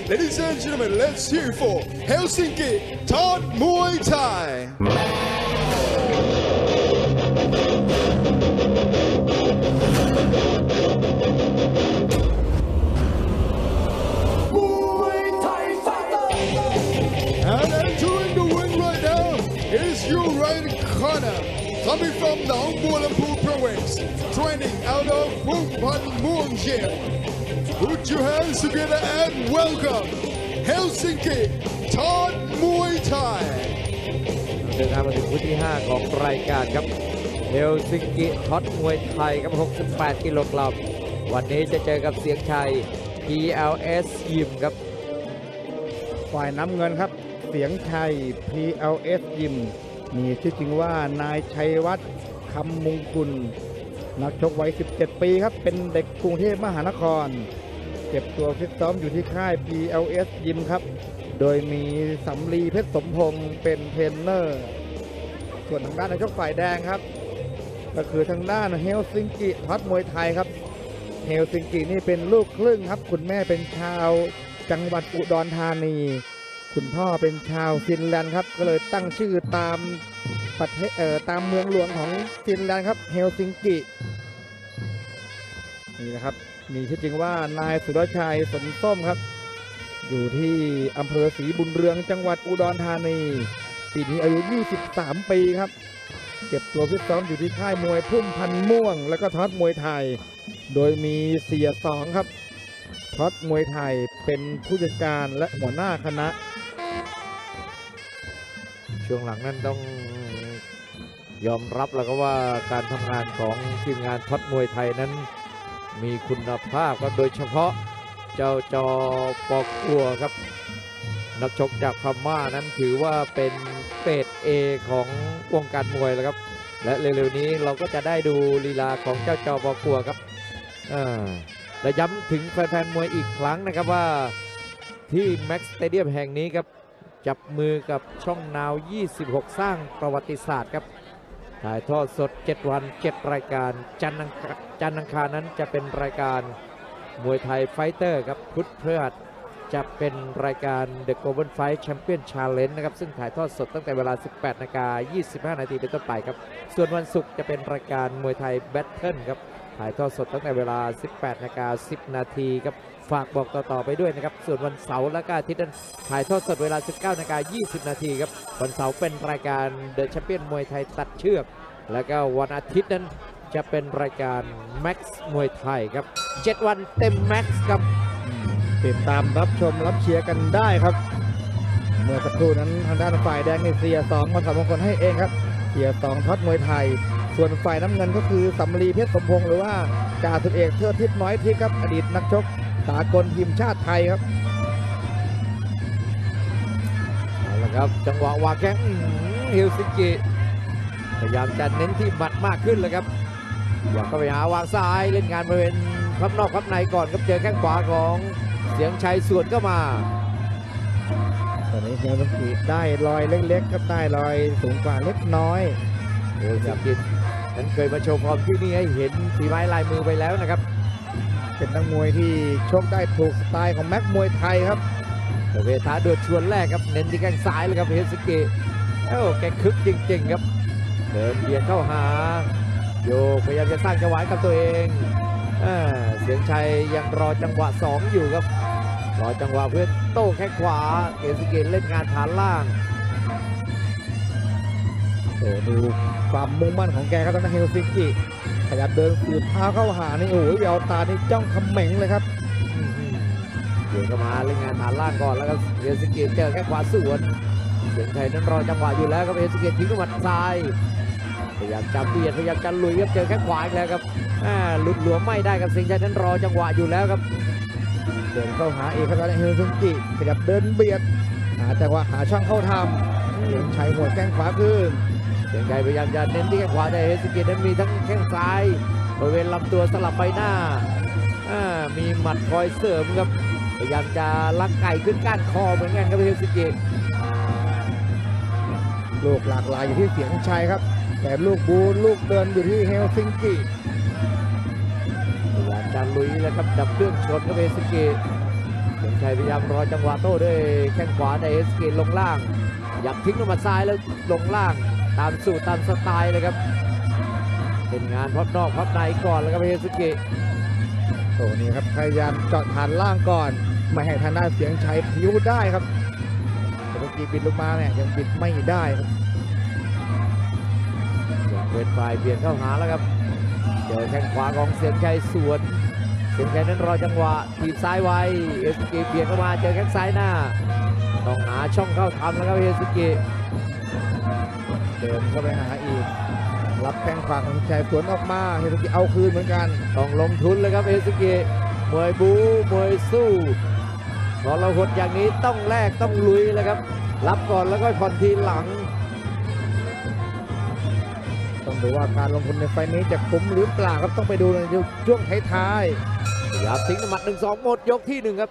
Ladies and gentlemen, let's hear it for Helsinki Todd Muay Thai. มวยไทย fighter. And entering the ring right now is your right corner. Coming from Nong Bualampu province, training out of Phumpan Muang Jail. Put your hands together and welcome Helsinki Todd Muay Thai. เดินทางมาถึงคู่ที่ 5 ของรายการครับเฮลซิงกิท็อตมวยไทยครับ 68 กิโลกรัมวันนี้จะเจอกับเสียงชัย PLS ยิมครับ ฝ่ายน้ำเงินครับ เสียงชัย PLS ยิม มีชื่อจริงว่านายชัยวัฒน์คำมงคุณ นักชกวัย 17 ปีครับ เป็นเด็กกรุงเทพมหานคร เก็บตัวฟิตซ้อมอยู่ที่ค่าย PLS ยิมครับ โดยมีสำลีเพชรสมพงศ์เป็นเทรนเนอร์ ส่วนทางด้านนักชกฝ่ายแดงครับ ก็คือทางด้านเฮลซิงกิพัดมวยไทยครับ เฮลซิงกินี่เป็นลูกครึ่งครับ คุณแม่เป็นชาวจังหวัดอุดรธานี คุณพ่อเป็นชาวฟินแลนด์ครับ ก็เลยตั้งชื่อตาม ประเทศเอ่อตามเมืองหลวงของฟินแลนด์ครับเฮลซิงกินี่นะครับมีชื่อจริงว่านายสุรชัยสนส้มครับ อยู่ที่อำเภอศรีบุญเรืองจังหวัดอุดรธานีปีนี้อายุ 23 ปีครับ เก็บตัวฟิตซ้อมอยู่ที่ค่ายมวยพุ่มพันม่วง แล้วก็ท็อตมวยไทย โดยมีเสี่ยสองครับท็อตมวยไทยเป็นผู้จัดการและหัวหน้าคณะ ช่วงหลังนั้นต้อง ยอมรับแล้วก็ว่าการทำงานของทีมงานท็อตมวยไทยนั้น มีคุณภาพครับโดยเฉพาะเจ้าจอปอกัวครับ นักชกจากพม่านั้นถือว่าเป็นเกรดเอของวงการมวยแล้วครับ และเร็วๆนี้เราก็จะได้ดูลีลาของเจ้าจอปอกัวครับและย้ำถึงแฟนๆมวยอีกครั้งนะครับว่าที่ Max Stadium แห่งนี้ครับจับมือกับช่อง Now 26 สร้างประวัติศาสตร์ครับ ถ่ายทอดสด 7 วัน 7 รายการ จันทร์อังจันทร์อังคารนั้นจะเป็นรายการมวยไทย Fighter ครับพุธพฤหัสจะเป็นรายการ The Global Fight Champion Challenge นะครับ ซึ่งถ่ายทอดสดตั้งแต่เวลา 18นาฬิกา25 นาทีเป็นต้นไปครับ ส่วนวันศุกร์จะเป็นรายการมวยไทย Battle ครับ ถ่ายทอดสดตั้งแต่เวลา 18นาฬิกา10 นาทีครับ ฝากบอกต่อๆไปด้วยนะครับ ส่วนวันเสาร์และก็อาทิตย์นั้นถ่ายทอดสดเวลา 19นาฬิกา20 นาทีครับ วันเสาร์เป็นรายการเดอะแชมเปี้ยนมวยไทยตัดเชือก แล้วก็วันอาทิตย์นั้นจะเป็นรายการ Max มวยไทยครับ 7 วันเต็ม Max ครับติดตามรับชมรับเชียร์กันได้ครับ เมื่อสักครู่นั้นทางด้านฝ่ายแดงนี่เสียสองมาถอดมงคลให้เองครับเสียสองท็อตมวยไทย ส่วนฝ่ายน้ำเงินก็คือสำลีเพชรสมพงษ์หรือว่าจ่าสิบเอกเทิดทิพย์น้อยทิพย์ครับ อดีตนักชกสากลทีมชาติไทยครับเอาละครับ จังหวะวางแข้งฮิลซิกิพยายามจะเน้นที่หมัดมากขึ้นเลยครับอยากเข้าไปหาวางซ้ายเล่นงานบริเวณพับนอกพับในก่อนครับเจอแข้งขวาของเสียงชัยสวนเข้ามาตอนนี้เฮียสมกีได้รอยเล็กๆครับได้รอยสูงกว่าเล็กน้อยเฮลซิงกิ นั้นเคยมาโชว์ฟอร์มที่นี่ให้เห็นฝีไม้ลายมือไปแล้วนะครับ เป็นนักมวยที่ชกได้ถูกสไตล์ของ Max มวยไทยครับเภทท้าดวลชวนแรกครับเน้นที่แข้งซ้ายเลยครับเฮลซิงกิโอ้แกคึกจริง ๆ ครับเดินเบียดเข้าหา โยกพยายามจะสร้างจังหวะกับตัวเองเสียงชัยยังรอจังหวะ 2 อยู่ครับ รอจังหวะเพื่อโต้แข้งขวาเฮลซิงกิเล่นงานฐานล่างโอ้ดู ความมุ่งมั่นของแกครับทางด้านเฮลซิงกิขยับเดินสืบเท้าเข้าหานี่โอ้โหแววตานี่จ้องเขม็งเลยครับเดี๋ยวเข้ามาเล่นงานฐานล่างก่อนแล้วก็เฮลซิงกิเจอแข้งขวาสวนเสียงชัยนั้นรอจังหวะอยู่แล้วครับเฮลซิงกิทิ้งด้วยหมัดซ้ายพยายามจะเบียดพยายามจะลุยครับเจอแข้งขวาอีกแล้วครับหลุดหลวมไม่ได้ครับเสียงชัยนั้นรอจังหวะอยู่แล้วครับเดินเข้าหาอีกครับทางด้านเฮลซิงกิขยับเดินเบียด หาจังหวะหาช่องเข้าทำเสียงชัยวางแข้งขวาขึ้น เสียงชัยพยายามจะเน้นที่แข้งขวาแต่เฮลซิงกินั้นมีทั้งแข้งซ้ายบริเวณลำตัวสลับใบหน้า มีหมัดคอยเสริมครับ พยายามจะลักไก่ขึ้นก้านคอเหมือนกันครับเฮลซิงกิลูกหลากหลายอยู่ที่เสียงชัยครับ แต่ลูกบู๊ลูกเดินอยู่ที่เฮลซิงกิพยายามจะลุยแล้วครับดับเครื่องชนครับเฮลซิกิเสียงชัยพยายามรอจังหวะโต้ด้วยแข้งขวาแต่เอสเกลงล่าง อยากทิ้งลงมาซ้ายแล้วลงล่าง ตามสูตรตามสไตล์เลยครับ เป็นงานพับนอกพับในก่อนแล้วครับเอสเกโอ้นี่ครับพยายามเจาะฐานล่างก่อน ไม่ให้ทางด้านเสียงชัยพิ้วได้ครับแต่เมื่อกี้บิดลงมาเนี่ยยังบิดไม่ได้ครับอย่างเป็นฝ่ายเบียดเข้าหาแล้วครับเจอแข้งขวาของเสียงชัยสวนเสียงชัยนั้นรอจังหวะทีบซ้ายไว้เอสเกเบียดเข้ามาเจอแข้งซ้ายหน้าต้องหาช่องเข้าทำแล้วครับเอสเกเดินเข้าไปหาอีก รับแข้งขวาของชัยสวนออกมาเฮตุกิเอาคืนเหมือนกัน ต้องลงทุนเลยครับเอสเกมวยบูมวยสู้พอเราหดอย่างนี้ต้องแลกต้องลุยเลยครับ รับก่อนแล้วก็ผ่อนทีหลัง ต้องดูว่าการลงทุนในไฟล์นี้จะคุ้มหรือเปล่าครับต้องไปดูในช่วงท้ายพยายามทิ้งหมัดหนึ่งสองหมดยกที่หนึ่งครับ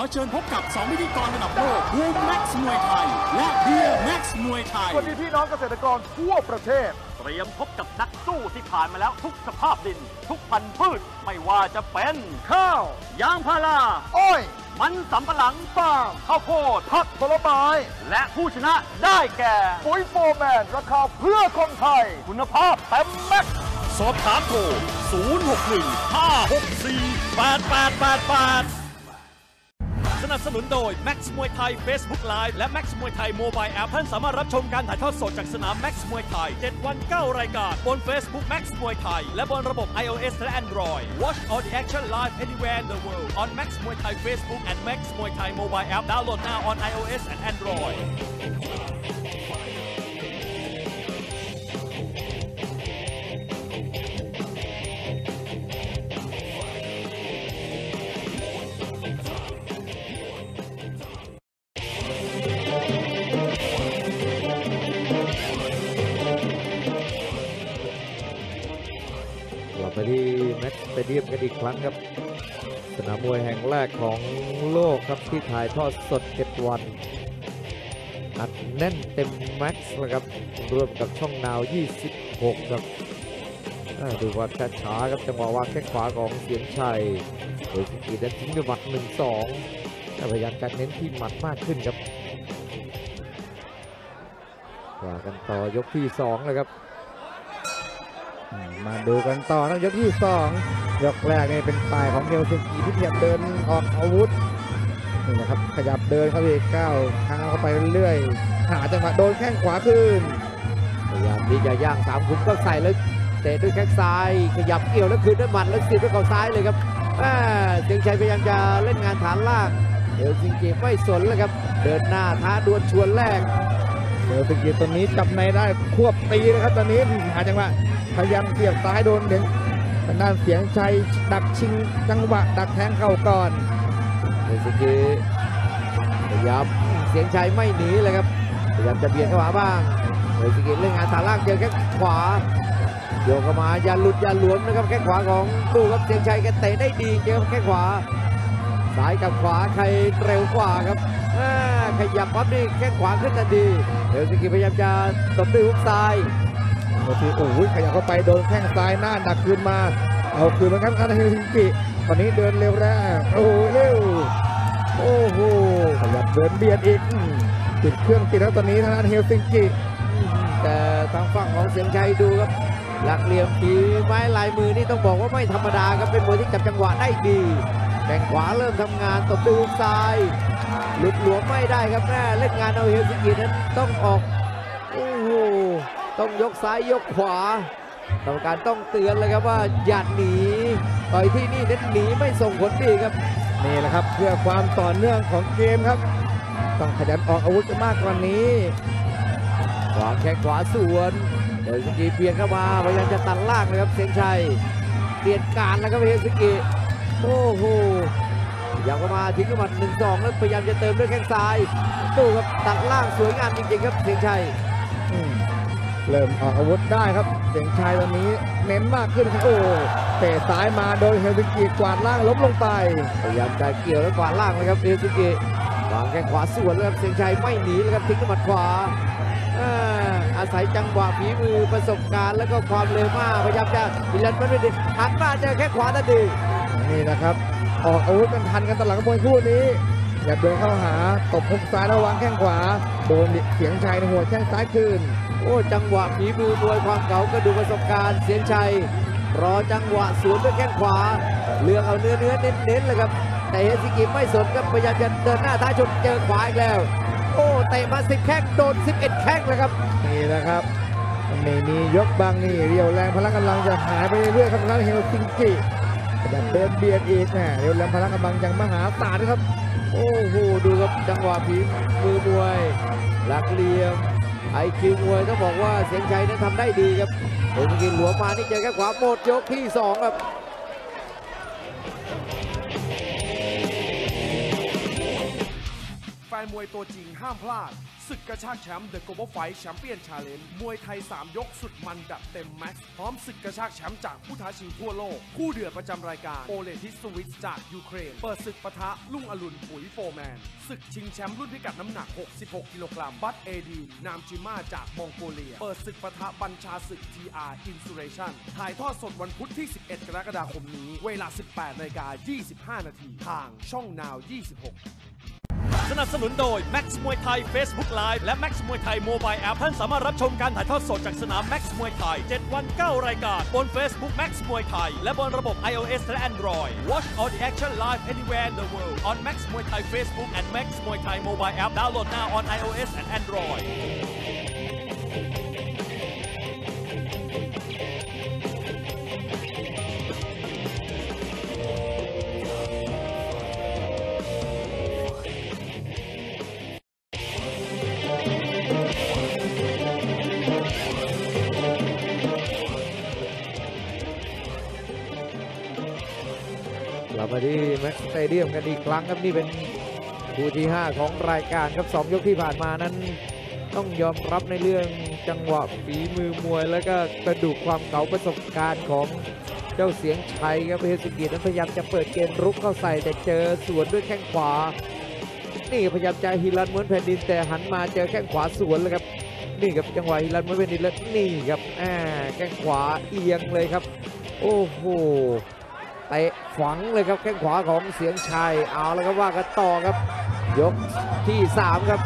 อเชิญพบกับ 2 พิธีกรระดับโลกบูมแม็กซ์มวยไทย และเบียร์แม็กซ์มวยไทย สวัสดีพี่น้องเกษตรกรทั่วประเทศ เตรียมพบกับนักสู้ที่ผ่านมาแล้วทุกสภาพดิน ทุกพันธุ์พืช ไม่ว่าจะเป็น ข้าว ยางพารา อ้อย มันสำปะหลังปาล์มข้าวโพด ผักผลไม้ และผู้ชนะได้แก่ ปุ๋ยโฟร์แมน ราคาเพื่อคนไทย คุณภาพเต็มแม็กซ์สอบถามโทร 061 564 8888ส นับสนุนโดย Max มวยไทย Facebook Live และ Max มวยไทย Mobile App ท่านสามารถรับชมการถ่ายทอดสดจากสนาม Max มวยไทย 7 วัน 9 รายการ บน Facebook Max มวยไทย และบนระบบ iOS และ Android Watch all the action live anywhere in the world on Max มวยไทย Facebook and Max มวยไทย Mobile App download now on iOS and Android ียบกันอีกครั้งครับ สนามมวยแห่งแรกของโลกครับที่ถ่ายทอดสด 7 วัน อัดแน่นเต็มแม็กซ์นะครับรวมกับช่องนาว 26 ครับอ่าดูว่าช้าๆครับจังหวะวางแข้งขวาของเสียงชัยโดยสกีนั้นทิ้งด้วยหมัด 1-2แต่พยายามจะเน้นที่หมัดมากขึ้นครับว่ากันต่อยกที่2เลยครับ มาดูกันต่อนะยกที่2ยกแรกนี่เป็นฝ่ายของเฮลซิงกิที่พยายามเดินออกอาวุธนี่นะครับขยับเดินเข้าไปก้าวเท้าเข้าไปเรื่อยๆหาจังหวะโดนแข้งขวาคืนพยายามที่จะย่างสามขุมก็ใส่แล้วเตะด้วยแข้งซ้าย ขยับเกี่ยวแล้วคืนด้วยหมัดแล้วเสียบด้วยเข่าซ้ายเลยครับเสียงชัยพยายามจะเล่นงานฐานล่างเดี๋ยวจริไม่สนเลยครับ เดินหน้าท้าดวลชวนแรกเฮลซิงกิตัวนี้จับในได้ควบตีนะครับตอนนี้หาจังหวะ พยายามเสียบซ้ายโดนเด็กทางด้านเสียงชัยดักชิงจังหวะดักแทงเข่าก่อนเดซิกิพยายามเสียงชัยไม่หนีเลยครับพยายามจะเบียดเข้ามาบ้างเดซิกิเล่นงานฐานล่างเจอแข้งขวาโยกเข้ามาอย่าหลุดอย่าหลวมนะครับแข้งขวาของดูครับเสียงชัยแกเตะได้ดีเจอแข้งขวาซ้ายกับขวาใครเร็วกว่าครับอ่าขยับปั๊บนี่แข้งขวาขึ้นทันทีเฮลซิงกิพยายามจะตบด้วยฮุกซ้าย โอ้ทีโอ้ยขยับเข้าไปโดนแข้งซ้ายหน้าดักคืนมา เอาคืนเหมือนกันครับเฮลซิงกิตอนนี้เดินเร็วแรงโอ้โหเร็วโอ้โหขยับเดินเบียดอีกติดเครื่องติดแล้วตอนนี้ทางด้านเฮลซิงกิแต่ทางฝั่งของเสียงชัยดูครับ หลักเหลี่ยมฝีไม้ลายมือนี่ต้องบอกว่าไม่ธรรมดาครับเป็นมวยที่จับจังหวะได้ดีแข้งขวาเริ่มทำงานตบด้วยซ้าย หลุดหลวมไม่ได้ครับแม่เล่นงานเอาเฮลซิงกินั้นต้องออก ต้องยกซ้ายยกขวากรรมการต้องเตือนเลยครับว่าอย่าหนีต่อยที่นี่เน้นหนีไม่ส่งผลดีครับนี่แหละครับเพื่อความต่อเนื่องของเกมครับ ต้องขยันออกอาวุธมากกว่านี้ขวาแข้งขวาสวนเฮลซิงกิเปลี่ยนเข้ามาพยายามจะตัดล่างเลยครับเสียงชัยเปลี่ยนการแล้วครับเฮลซิงกิโอ้โหอยากเข้ามาทิ้งขึ้นมาหนึ่งสองแล้วพยายามจะเติมด้วยแข้งซ้ายดูครับตัดล่างสวยงามจริงๆครับเสียงชัย เริ่มออกอาวุธได้ครับเสียงชัยตอนนี้เน้นมากขึ้นครับโอ้เตะซ้ายมาโดยเฮลซิงกิกวาดล่างล้มลงไปพยายามจะเกี่ยวแล้วกวาดล่างเลยครับเฮลซิงกิวางแข้งขวาสวนแล้วครับเสียงชัยไม่หนีเลยครับทิ้งด้วยหมัดขวาอาศัยจังหวะฝีมือประสบการณ์แล้วก็ความเร็วมากพยายามจะฮิลันมันไม่ด้หันมาเจอแค่ขวาทันทีนี่นะครับ ออกอาวุธกันทันกันตลอดมวยคู่นี้อย่าเดินเข้าหาตบพุกซ้ายระวังแข้งขวาโดนเสียงชัยในหัวแข้งซ้ายคืน อ้จังหวะฝีมือมวยความเก่าก็ดูประสบการณ์เสียงชัย รอจังหวะสวนด้วยแข้งขวา เลือกเอาเนื้อเนื้อเน้นเน้นๆเลยครับ แต่เฮซิกิไม่สนครับพยายามจะเดินหน้าท้าชนเจอขวาอีกแล้ว โอ้เตะมาสิบแข้งโดน11แข้งแล้วครับนี่นะครับไม่มียกบังนี่เรียวแรงพลังกำลังจะหายไปเรื่อยๆครับทางด้นเฮลซิงกิจะเดินเบียดอีกนะเรียวแรงพลังกำลังยังมหาศาลนะครับ โอ้โหดูครับจังหวะฝีมือมวยหลักเหลี่ยม ไอคิวมวยต้องบอกว่าเสียงชัยนั้นทำได้ดีครับเฮซิกิหลวมมานี่เจอแค่ขวาหมดยกที่สองครับ ฟนมวยตัวจริงห้ามพลาด ศึกกระชากแชมป์ The Global Fight Champion Challenge มวยไทย 3 ยกสุดมันแบบเต็มแม็กซ์ พร้อมศึกกระชากแชมป์จากผู้ท้าชิงทั่วโลก คู่เดือดประจำรายการโอเลทิสสวิตจากยูเครน เปิดศึกปะทะลุงอรุณปุ๋ยโฟแมน ศึกชิงแชมป์รุ่นพิกัดน้ำหนัก 66 กิโลกรัม บัตเอดีนนามจิมาจากมองโกเลีย เปิดศึกปะทะบัญชาศึก TR Insuration ถ่ายทอดสดวันพุธที่ 11 กรกฎาคมนี้ เวลา 18นาฬิกา25 นาที ทางช่องนาว 26ส นับสนุนโดย Max มวยไทย Facebook Live และ Max มวยไทย Mobile App ท่านสามารถรับชมการถ่ายทอดสดจากสนาม Max มวยไทย 7 วัน 9 รายการ บน Facebook Max มวยไทย และบนระบบ iOS และ Android Watch all the action live anywhere in the world on Max มวยไทย Facebook and Max มวยไทย Mobile App download now on iOS and Android สเตเดียมกันอีกครั้งครับนี่เป็นคู่ที่ 5 ของรายการครับ2ยกที่ผ่านมานั้น ต้องยอมรับในเรื่องจังหวะฝีมือมวย แล้วก็กระดูกความเก่าประสบการณ์ของเจ้าเสียงชัยครับเฮลซิงกินั้นพยายามจะเปิดเกมรุกเข้าใส่แต่เจอสวนด้วยแข้งขวา นี่พยายามจะฮิลันเหมือนแผ่นดินแต่หันมาเจอแข้งขวาสวนเลยครับนี่ครับจังหวะฮิลันเหมือนแผ่นดินแล้วนี่ครับอ่าแข้งขวาเอียงเลยครับ โอ้โห เตะฝังเลยครับแข้งขวาของเสียงชัยเอาแล้วก็ว่ากันต่อครับ ยกที่ 3 ครับ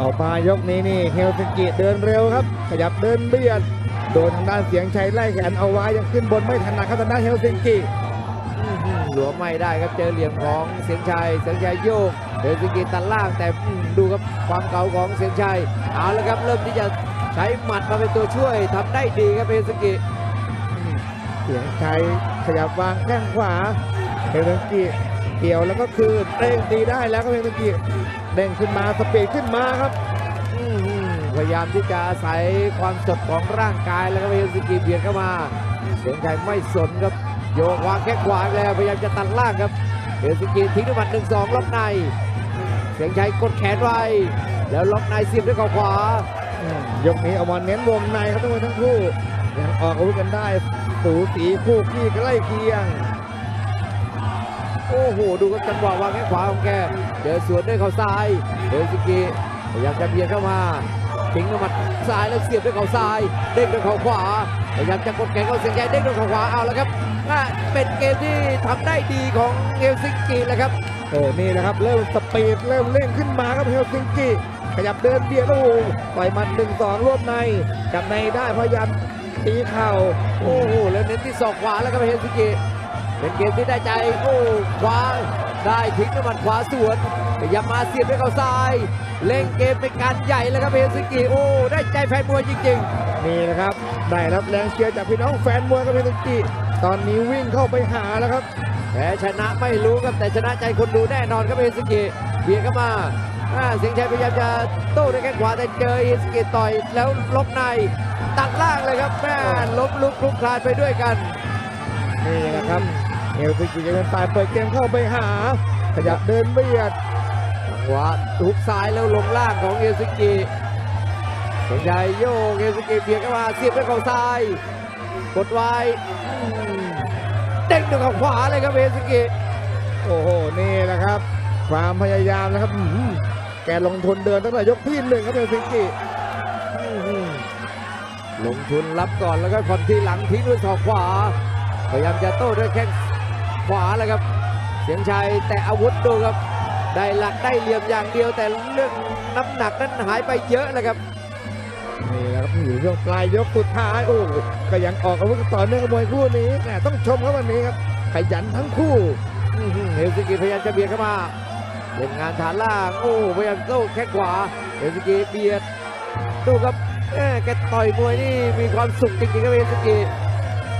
ออกมายกนี้นี่เฮลซิงกิเดินเร็วครับ ขยับเดินเบียดโดนทางด้านเสียงชัยไล่แขนเอาไว้ยังขึ้นบนไม่ถนัดครับทางด้านเฮลซิงกิอื้อหือหลวมไม่ได้ครับเจอเหลี่ยมของเสียงชัยเสียงชัยโยกเดซิกิตัดล่างแต่อื้อดูครับความเก่าของเสียงชัยเอาแล้วครับเริ่มที่จะใช้หมัดมาเป็นตัวช่วยทำได้ดีครับเฮลซิงกิเสียงชัย ขยับวางแข้งขวาเฮลซิงกิเกี่ยวแล้วก็คือเด้งตีได้แล้วครับเฮลซิงกิเด้งขึ้นมา speed ขึ้นมาครับพยายามที่จะอาศัยความสดของร่างกายแล้วก็เฮลซิงกิเบียดเข้ามาเสียงชัยไม่สนครับโยกวางแข้งขวาแล้วพยายามจะตัดล่างครับเฮลซิงกิทิ้งด้วยหมัดหนึ่งสองล็อกใน เสียงชัยกดแขนไว้แล้วล็อกในเสียบด้วยเขาขวายกนี้เอามาเน้นวงในครับทั้งมวยทั้งคู่ยังออกอาวุธกันได้ สูสีคู่ขี้ใกล้เคียง โอ้โห ดูครับจังหวะวางแข้งขวาของแก เจอสวนด้วยเข่าซ้ายเดซิกิพยายามจะเบียดเข้ามาทิ้งด้วยหมัดซ้ายแล้วเสียบด้วยเข่าซ้าย เด้งด้วยเข่าขวา พยายามจะกดแขนเข้าเสียงชัยเด้งด้วยเข่าขวาเอาแล้วครับอะเป็นเกมที่ทำได้ดีของเฮลซิงกิแล้วครับ โอ้นี่นะครับเริ่ม speed เริ่มเร่งขึ้นมาครับเฮลซิงกิ ขยับเดินเบียดโอ้โหต่อยหมัดหนึ่งสองรวบในจับในได้พยายามตีเข่าโอ้โหแล้วเน้นที่ศอกขวาแล้วครับเฮลซิงกิเป็นเกมที่ได้ใจโอ้ขวาได้ทิ้งด้วยหมัดขวาสวนพยายามมาเสียบด้วยเข่าซ้ายเร่งเกมเป็นการใหญ่แล้วครับเฮลซิงกิโอ้ได้ใจแฟนมวยจริงๆนี่นะครับได้รับแรงเชียร์จากพี่น้องแฟนมวยครับเฮลซิงกิตอนนี้วิ่งเข้าไปหาแล้วครับแพ้ชนะไม่รู้ครับแต่ชนะใจคนดูแน่นอนครับเฮลซิงกิเบียดเข้ามาอ่าเสียงชัยพยายามจะโต้ด้วยแข้งขวาแต่เจอเฮลซิงกิต่อยแล้วรวบในตัดล่างเลยครับแม่ล้มลุกคลุกคลานไปด้วยกัน นี่นะครับเฮลซิงกิจะเป็นฝ่ายเปิดเกมเข้าไปหา ขยับเดินเบียดจังหวะฮุกซ้ายแล้วลงล่างของเฮลซิงกิเส็งชัยโยกเฮลซิงกิเบียดเข้ามาเสียบด้วยเข่าซ้าย กดไว้อืมเด้งด้วยเข่าขวาเลยครับเฮลซิงกิโอ้โหนี่แหละครับ ความพยายามนะครับอื้อหือ แกลงทุนเดินตั้งแต่ยกที่หนึ่งครับเฮลซิงกิอื้อหือลงทุนรับก่อนแล้วก็ผ่อนทีหลังทิ้งด้วยศอกขวา พยายามจะโต้ด้วยแข้งขวาแล้วครับ เส็งชัยแต่อาวุธดูครับ ได้หลักได้เหลี่ยมอย่างเดียวแต่เรื่องน้ำหนักนั้นหายไปเยอะเลยครับนี่แหละครับอยู่ช่วงปลายยกสุดท้ายโอ้ก็ยังออกอาวุธต่อเนื่องกับมวยคู่นี้แหมต้องชมครับวันนี้ครับขยันทั้งคู่อื้อหือเฮลซิงกิพยายามจะเบียดเข้ามา เล่นงานฐานล่างโอ้พยายามโต้แข้งขวาเฮลซิงกิเบียดดูครับแหมแกต่อยมวยนี่มีความสุขจริงๆครับเฮลซิงกิ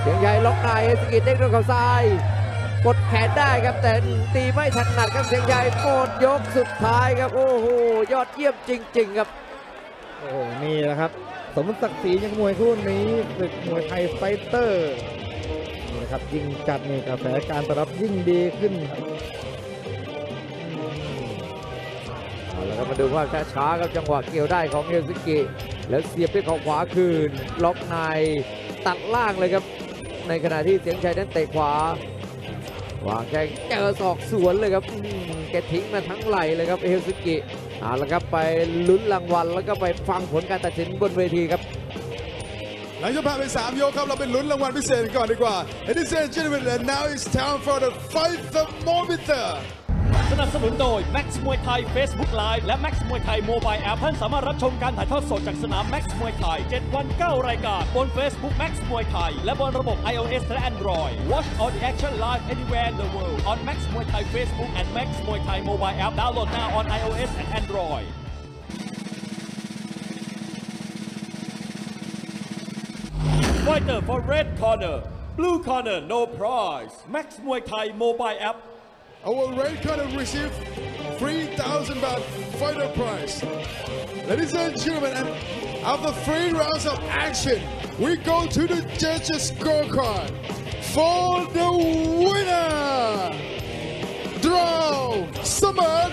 เส็งชัยล็อกในเฮลซิงกิเด้งด้วยเข่าซ้ายกดแขนได้ครับแต่ตีไม่ถนัดครับเสียงใหญ่หมดยกสุดท้ายครับโอ้โหยอดเยี่ยมจริง ๆ ครับ โอ้นี่แหละครับ สมศักดิ์ศรียังมวยคู่นี้ศึกมวยไทยไฟเตอร์นี่นะครับยิ่งจัดนี่กระแสการตอบรับยิ่งดีขึ้น ครับมาดูภาพช้าๆครับจังหวะเกี่ยวได้ของเฮลซิกิ แล้วเสียบด้วยเข่าขวาคืน ล็อกในตัดล่างเลยครับ ในขณะที่เสียงชัยนั้นเตะขวาวางแข้งเจอศอกสวนเลยครับแกทิ้งมาทั้งไหลเลยครับเฮลซิกิเอาละครับไปลุ้นรางวัลแล้วก็ไปฟังผลการตัดสินบนเวทีครับหลังจากผ่านไป3ยกครับเราไปลุ้นรางวัลพิเศษกันก่อนดีกว่า Ladies and gentlemen and now it's time for the fight thermometer สนับสนุนโดย Max มวยไทย Facebook Live และ Max มวยไทย Mobile App ท่านสามารถรับชมการถ่ายทอดสดจากสนาม Max มวยไทย 7 วัน 9 รายการ บน Facebook Max มวยไทย และบนระบบ iOS และ Android Watch all the action live anywhere in the world on Max มวยไทย Facebook and Max มวยไทย Mobile App download now on iOS and Android Fighter for red corner blue corner no prize Max มวยไทย Mobile App Our red corner received 3,000 baht fighter prize. Ladies and gentlemen, and after three rounds of action, we go to the judges' scorecard for the winner. Draw, Sama